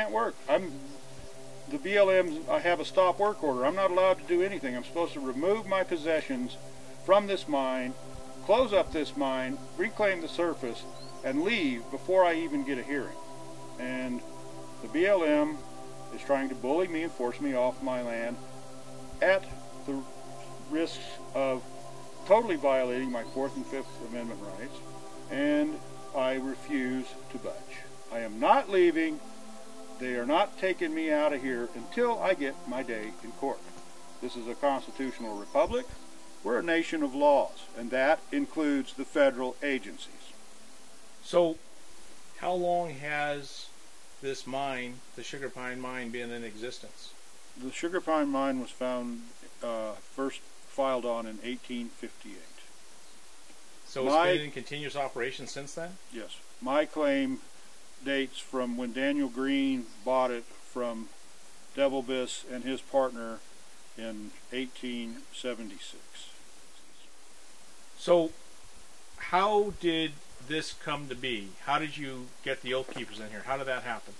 can't work. I'm the BLM. I have a stop work order. I'm not allowed to do anything. I'm supposed to remove my possessions from this mine, close up this mine, reclaim the surface, and leave before I even get a hearing. And the BLM is trying to bully me and force me off my land at the risks of totally violating my Fourth and Fifth Amendment rights, and I refuse to budge. I am not leaving. They are not taking me out of here until I get my day in court. This is a constitutional republic. We're a nation of laws, and that includes the federal agencies. So, how long has this mine, the Sugar Pine Mine, been in existence? The Sugar Pine Mine was found uh, first filed on in 1858. So it's My- been in continuous operation since then? Yes. My claim dates from when Daniel Green bought it from Devil Biss and his partner in 1876. So, how did this come to be? How did you get the Oath Keepers in here? How did that happen?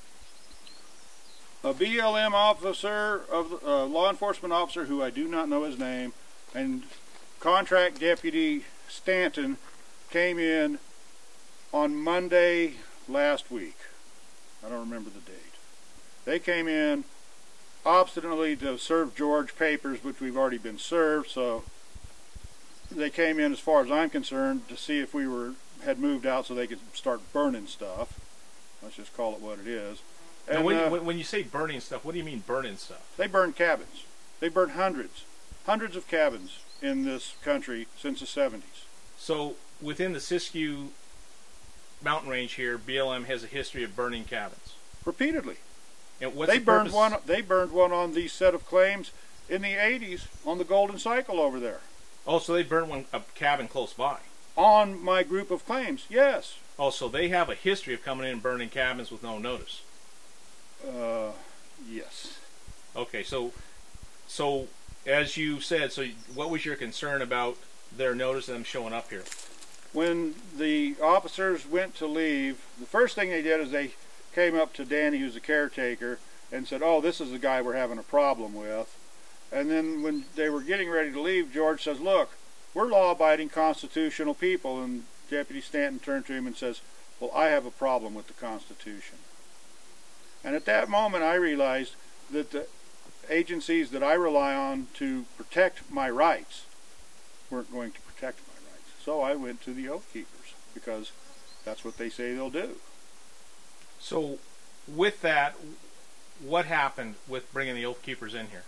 A BLM officer, of uh, law enforcement officer who I do not know his name, and contract deputy Stanton came in on Monday last week. I don't remember the date. They came in obstinately to serve George papers, which we've already been served, so they came in, as far as I'm concerned, to see if we were had moved out so they could start burning stuff. Let's just call it what it is. Now, And, when, uh, when, when you say burning stuff, what do you mean burning stuff? they burned cabins. They burned hundreds, hundreds of cabins in this country since the 70s. So, within the Siskiyou mountain range here, BLM has a history of burning cabins. Repeatedly. And what's they the burned purpose- one. They burned one on these set of claims in the 80s on the Golden Cycle over there. Oh, so they burned one a cabin close by. On my group of claims, yes. Oh, so they have a history of coming in and burning cabins with no notice. Uh, yes. Okay, so so as you said, so what was your concern about their notice of them showing up here? When the officers went to leave, the first thing they did is they came up to Danny, who's the caretaker, and said, "Oh, this is the guy we're having a problem with." And then when they were getting ready to leave, George says, "Look, we're law-abiding constitutional people." And Deputy Stanton turned to him and says, "Well, I have a problem with the Constitution." And at that moment, I realized that the agencies that I rely on to protect my rights weren't going to. So I went to the Oath Keepers because that's what they say they'll do. So with that, what happened with bringing the Oath Keepers in here?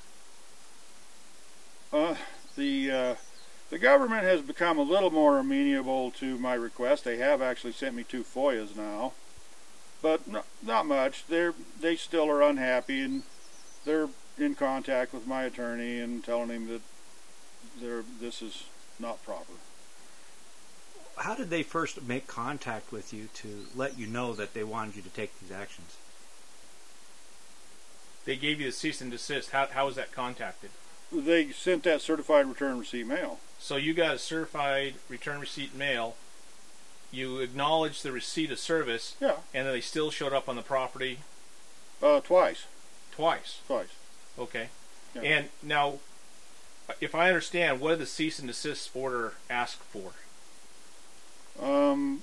Uh, the uh, the government has become a little more amenable to my request. They have actually sent me two FOIAs now, but no, not much. They're they still are unhappy and they're in contact with my attorney and telling him that they're this is not proper. How did they first make contact with you to let you know that they wanted you to take these actions? They gave you the cease and desist. How, how was that contacted? They sent that certified return receipt mail. So you got a certified return receipt mail. You acknowledged the receipt of service, Yeah, and then they still showed up on the property uh, twice, twice. twice. Okay. Yeah. And now, if I understand, what did the cease and desist order ask for? Um,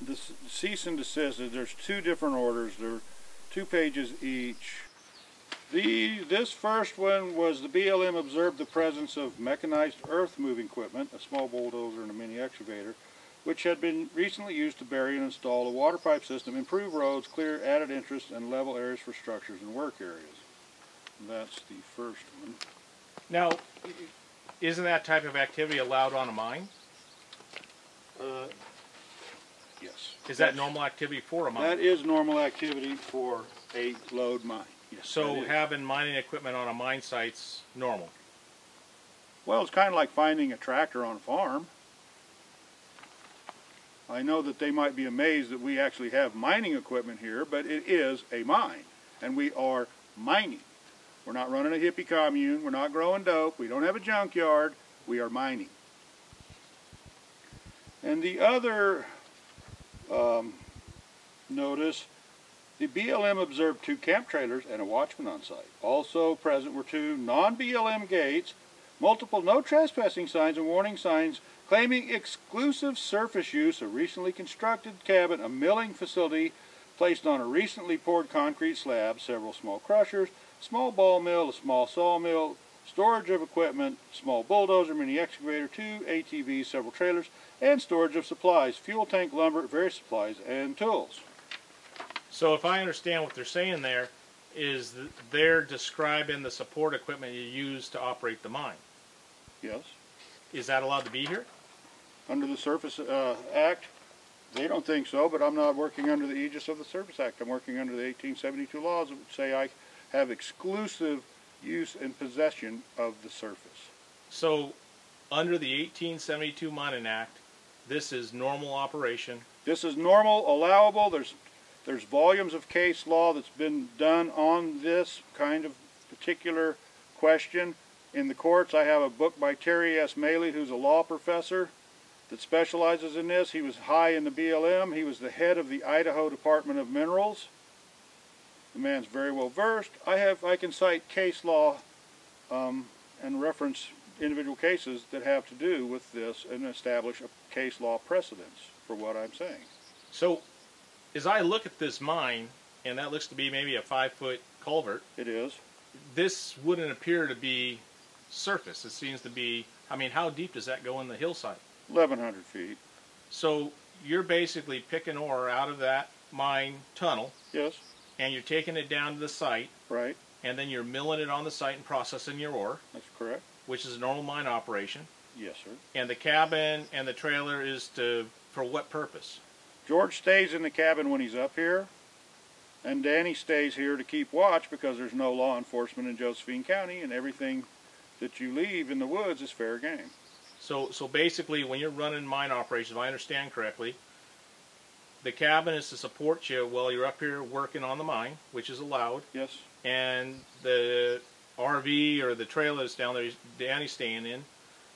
the cease and desist. There's two different orders. They're two pages each. The this first one was the BLM observed the presence of mechanized earth moving equipment, a small bulldozer and a mini excavator, which had been recently used to bury and install a water pipe system, improve roads, clear added interest, and level areas for structures and work areas. That's the first one. Now, isn't that type of activity allowed on a mine? Uh, yes. Is that normal activity for a mine? That is normal activity for a lode mine. Yes. so having mining equipment on a mine site's normal. Well, it's kind of like finding a tractor on a farm. I know that they might be amazed that we actually have mining equipment here, but it is a mine, and we are mining. We're not running a hippie commune. We're not growing dope. We don't have a junkyard. We are mining. And the other um, notice The BLM observed two camp trailers and a watchman on site. Also present were two non-BLM gates, multiple no trespassing signs and warning signs claiming exclusive surface use, a recently constructed cabin, a milling facility placed on a recently poured concrete slab, several small crushers, small ball mill, a small sawmill, storage of equipment, small bulldozer, mini excavator, two ATVs, several trailers, and storage of supplies, fuel tank, lumber, various supplies, and tools. So if I understand what they're saying there, is they're describing the support equipment you use to operate the mine. Yes. Is that allowed to be here? Under the Surface uh, Act, they don't think so, but I'm not working under the aegis of the Surface Act. I'm working under the 1872 laws that say I have exclusive use and possession of the surface. So, under the 1872 Mining Act, this is normal operation. This is normal, allowable. There's there's volumes of case law that's been done on this kind of particular question in the courts. I have a book by Terry S. Maley, who's a law professor that specializes in this. He was high in the BLM. He was the head of the Idaho Department of Minerals. The man's very well versed. I have I can cite case law um, and reference individual cases that have to do with this and establish a case law precedence for what I'm saying. So, as I look at this mine, and that looks to be maybe a five foot culvert, It is. this wouldn't appear to be surface. It seems to be, I mean, how deep does that go in the hillside? 1,100 feet. So, you're basically picking ore out of that mine tunnel, Yes, and you're taking it down to the site, right. and then you're milling it on the site and processing your ore, That's correct. which is a normal mine operation. Yes, sir. And the cabin and the trailer is to, for what purpose? George stays in the cabin when he's up here, and Danny stays here to keep watch because there's no law enforcement in Josephine County, and everything that you leave in the woods is fair game. So, so basically, when you're running mine operations, if I understand correctly, the cabin is to support you while you're up here working on the mine, which is allowed, Yes, and the RV or the trailer that's down there, Danny's staying in,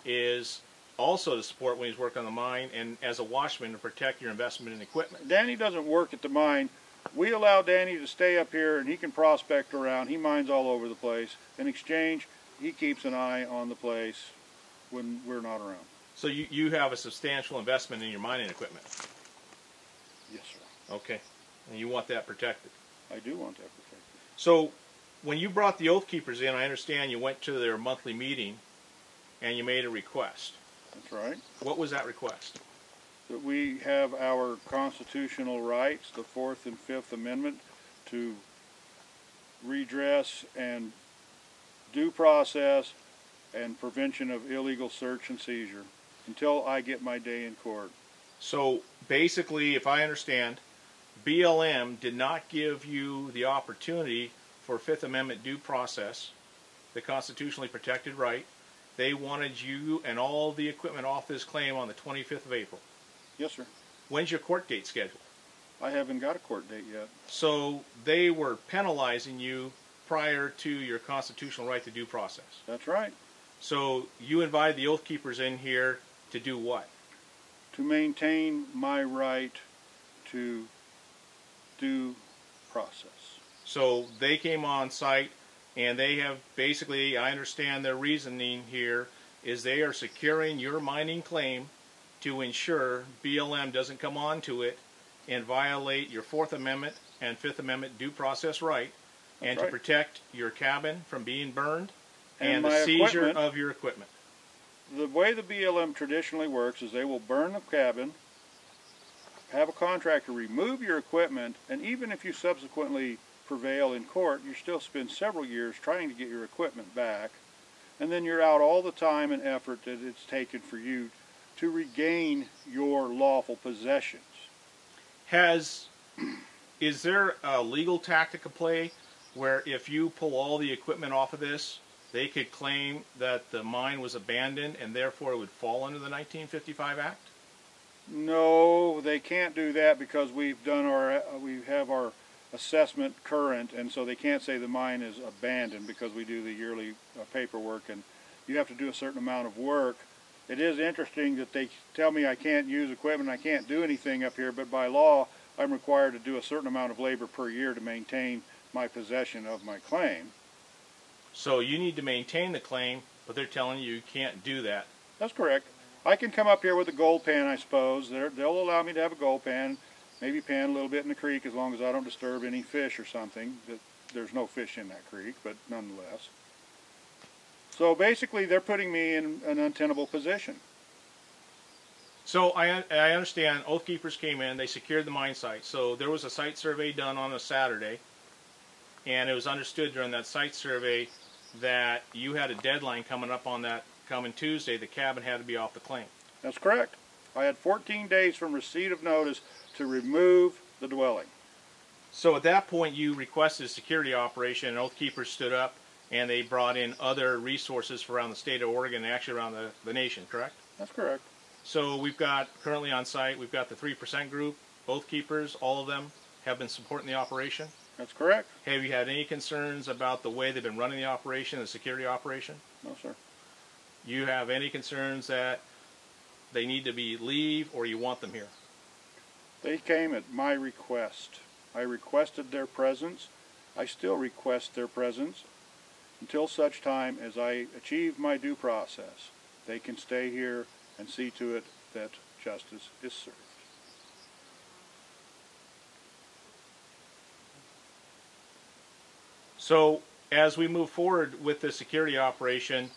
is also to support when he's working on the mine and as a watchman to protect your investment in equipment. Danny doesn't work at the mine. We allow Danny to stay up here, and he can prospect around. He mines all over the place. In exchange, he keeps an eye on the place when we're not around. So you, you have a substantial investment in your mining equipment. Okay. And you want that protected. I do want that protected. So, when you brought the Oath Keepers in, I understand you went to their monthly meeting and you made a request. That's right. What was that request? that we have our constitutional rights, the Fourth and Fifth Amendment, to redress and due process and prevention of illegal search and seizure until I get my day in court. So, basically, if I understand, BLM did not give you the opportunity for Fifth Amendment due process, the constitutionally protected right. They wanted you and all the equipment off this claim on the 25th of April. Yes, sir. When's your court date scheduled? I haven't got a court date yet. So they were penalizing you prior to your constitutional right to due process. That's right. So you invited the Oath Keepers in here to do what? To maintain my right to due process. So they came on site and they have basically, I understand their reasoning here is they are securing your mining claim to ensure BLM doesn't come onto it and violate your Fourth Amendment and Fifth Amendment due process right and right. to protect your cabin from being burned And and, the seizure of your equipment. the way the BLM traditionally works is they will burn the cabin, have a contractor remove your equipment, and even if you subsequently prevail in court, you still spend several years trying to get your equipment back, and then you're out all the time and effort that it's taken for you to regain your lawful possessions. Has is there a legal tactic at play where if you pull all the equipment off of this, they could claim that the mine was abandoned and therefore it would fall under the 1955 Act? No, they can't do that because we've done our, uh, we have our assessment current, and so they can't say the mine is abandoned because we do the yearly uh, paperwork, and you have to do a certain amount of work. It is interesting that they tell me I can't use equipment, I can't do anything up here, but by law, I'm required to do a certain amount of labor per year to maintain my possession of my claim. So you need to maintain the claim, but they're telling you you can't do that. That's correct. I can come up here with a gold pan, I suppose. They're, they'll allow me to have a gold pan, maybe pan a little bit in the creek as long as I don't disturb any fish or something. There's no fish in that creek, but nonetheless. So basically, they're putting me in an untenable position. So I, I understand Oath Keepers came in, they secured the mine site. So there was a site survey done on a Saturday, and it was understood during that site survey that you had a deadline coming up on that coming Tuesday. The cabin had to be off the claim. That's correct. I had 14 days from receipt of notice to remove the dwelling. So at that point, you requested a security operation, and Oath Keepers stood up, and they brought in other resources from around the state of Oregon and actually around the, the nation, correct? That's correct. So we've got currently on site, we've got the 3% group, Oath Keepers, all of them have been supporting the operation. That's correct. Have you had any concerns about the way they've been running the operation, the security operation? No, sir. You have any concerns that they need to be leave or you want them here? They came at my request. I requested their presence. I still request their presence until such time as I achieve my due process. They can stay here and see to it that justice is served. So as we move forward with the security operation,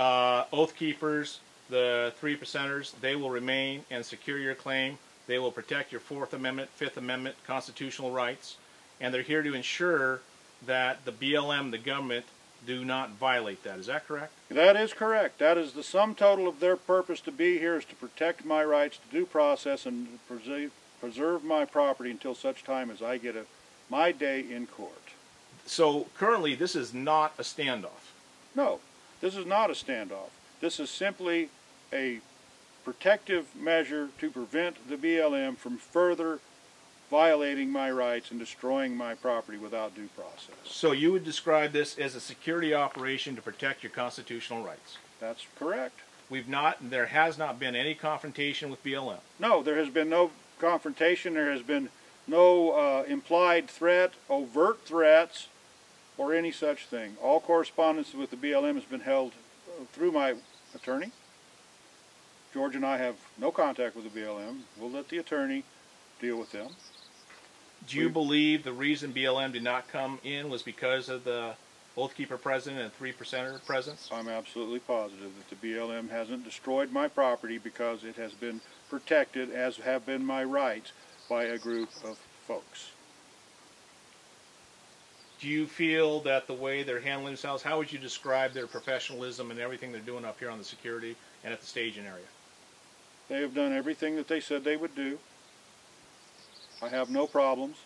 uh, Oath Keepers, the three percenters, they will remain and secure your claim. They will protect your Fourth Amendment, Fifth Amendment constitutional rights, and they're here to ensure that the BLM, the government, do not violate that. Is that correct? That is correct. That is the sum total of their purpose to be here is to protect my rights to due process and preserve, preserve my property until such time as I get a, my day in court. So currently, this is not a standoff. No, this is not a standoff. This is simply a protective measure to prevent the BLM from further violating my rights and destroying my property without due process. So you would describe this as a security operation to protect your constitutional rights. That's correct. We've not, there has not been any confrontation with BLM. No, there has been no confrontation. There has been no uh, implied threat, overt threats, or any such thing. All correspondence with the BLM has been held uh, through my attorney. George and I have no contact with the BLM. We'll let the attorney deal with them. Do you believe the reason BLM did not come in was because of the Oath Keeper president and three percenter presence? I'm absolutely positive that the BLM hasn't destroyed my property because it has been protected, as have been my rights, by a group of folks. Do you feel that the way they're handling themselves, how would you describe their professionalism and everything they're doing up here on the security and at the staging area? They have done everything that they said they would do. I have no problems.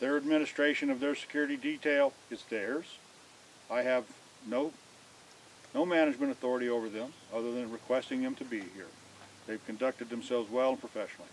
Their administration of their security detail is theirs. I have no no management authority over them other than requesting them to be here. They've conducted themselves well and professionally.